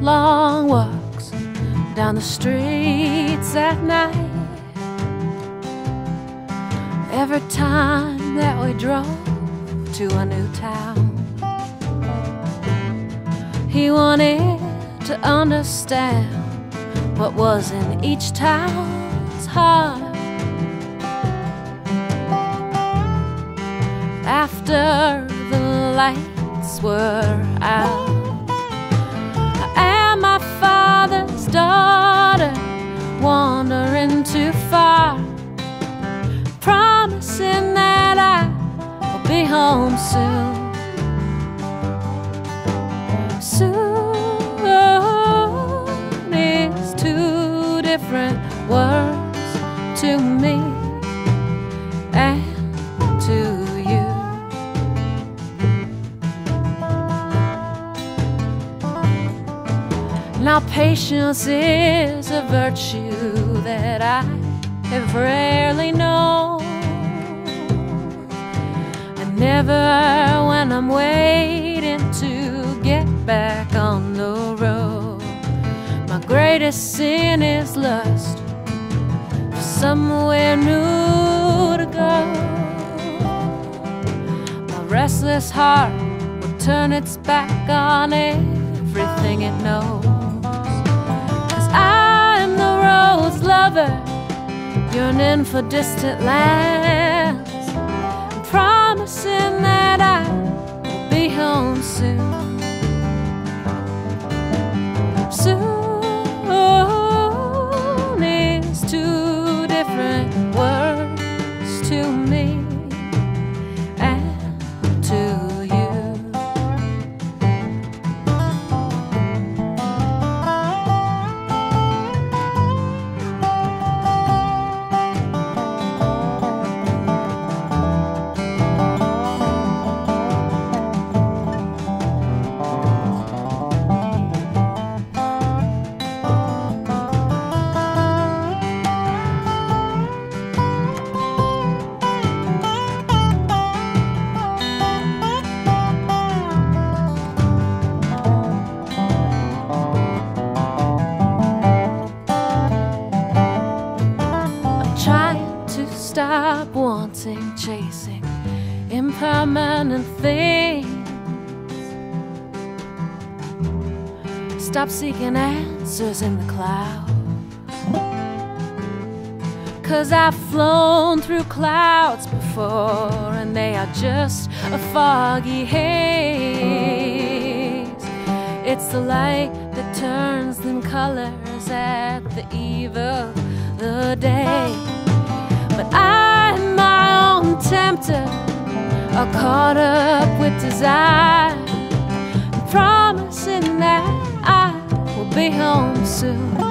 long walks down the streets at night. Every time that we drove to a new town, he wanted to understand what was in each town's heart. After the lights were out, home soon. Soon is two different words to me and to you. Now, patience is a virtue that I have rarely known. When I'm waiting to get back on the road. My greatest sin is lust for somewhere new to go. My restless heart will turn its back on everything it knows. Cause I'm the road's lover, yearning for distant lands, promising different words to me trying to stop wanting, chasing impermanent things. Stop seeking answers in the clouds. Cause I've flown through clouds before, and they are just a foggy haze. It's the light that turns them colors at the eve of the day. But I'm my own tempter, all caught up with desire, promising that I will be home soon.